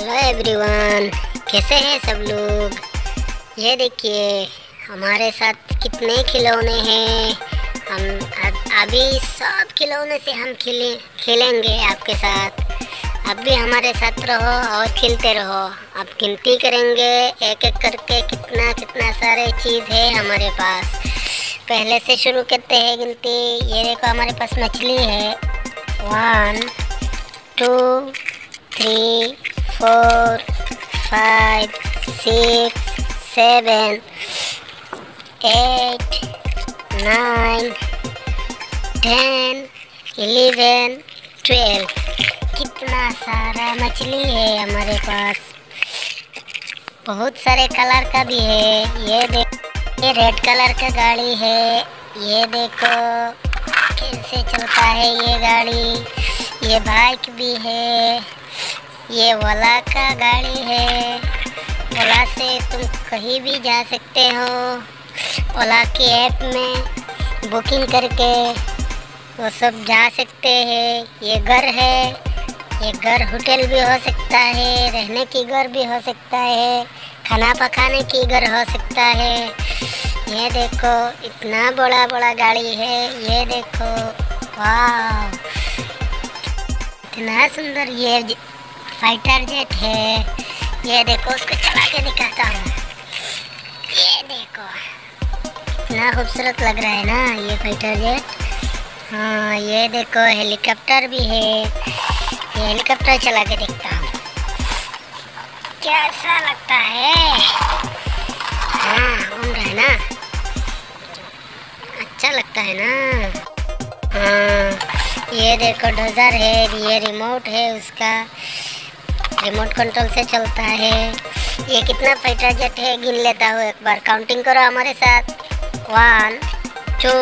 Hello everyone कैसे हैं सब लोग? ये देखिए, हमारे साथ कितने खिलौने हैं। हम अभी सब खिलौने से हम खेले, खेलेंगे आपके साथ। अब भी हमारे साथ रहो और खेलते रहो। अब गिनती करेंगे एक एक करके कितना कितना सारे चीज़ है हमारे पास। पहले से शुरू करते हैं गिनती। ये देखो हमारे पास मछली है। One two three four five six seven eight nine ten eleven twelve कितना सारा मछली है हमारे पास। बहुत सारे कलर का भी है। ये देख, ये रेड कलर का गाड़ी है। ये देखो, कैसे चलता है ये गाड़ी। ये बाइक भी है। ये ओला का गाड़ी है। ओला से तुम कहीं भी जा सकते हो। ओला के ऐप में बुकिंग करके वो सब जा सकते हैं। ये घर है। ये घर होटल भी हो सकता है, रहने की घर भी हो सकता है, खाना पकाने की घर हो सकता है। ये देखो, इतना बड़ा बड़ा गाड़ी है। ये देखो, वाह! इतना सुंदर ये फाइटर जेट है। ये देखो, उसको चला के दिखाता हूँ। ये देखो। इतना खूबसूरत लग रहा है ना ये फाइटर जेट। हाँ ये देखो, हेलीकॉप्टर भी है। ये हेलीकॉप्टर चला के देखता हूँ। कैसा लगता है? हाँ घूम रहा है ना। अच्छा लगता है ना। हाँ ये देखो, डोजर है, ये रिमोट है उसका। रिमोट कंट्रोल से चलता है। ये कितना फाइटर जेट है, गिन लेता हूँ एक बार। काउंटिंग करो हमारे साथ। One two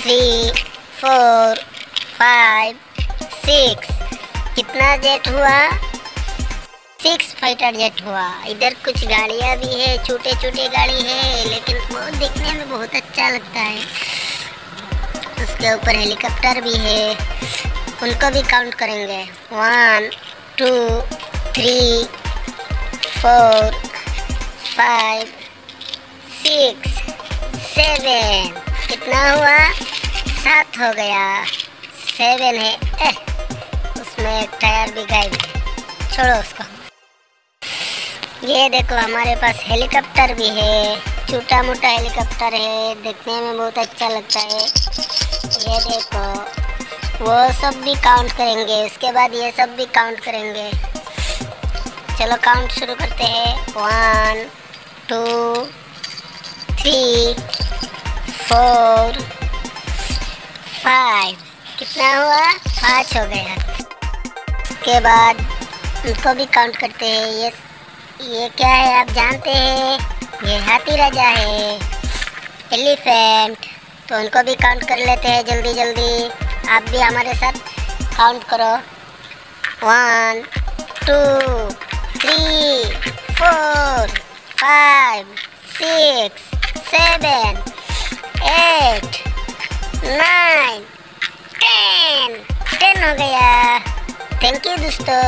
three four five six कितना जेट हुआ? सिक्स फाइटर जेट हुआ। इधर कुछ गाड़ियाँ भी है छोटे छोटे गाड़ी है, लेकिन वो देखने में बहुत अच्छा लगता है। उसके ऊपर हेलीकॉप्टर भी है। उनको भी काउंट करेंगे। One two three four five six seven कितना हुआ? सात हो गया। सेवन है। ए, उसमें एक टायर भी गायब है छोड़ो उसको। ये देखो हमारे पास हेलीकॉप्टर भी है। छोटा मोटा हेलीकॉप्टर है। देखने में बहुत अच्छा लगता है। ये देखो वो सब भी काउंट करेंगे। उसके बाद ये सब भी काउंट करेंगे। चलो काउंट शुरू करते हैं। One two three four five कितना हुआ? पाँच हो गया उसके बाद उनको भी काउंट करते हैं। ये ये क्या है? आप जानते हैं। ये हाथी राजा है। एलिफेंट तो उनको भी काउंट कर लेते हैं जल्दी जल्दी। आप भी हमारे साथ काउंट करो। One two three four five six seven eight nine ten ten हो गया. थैंक यू दोस्तों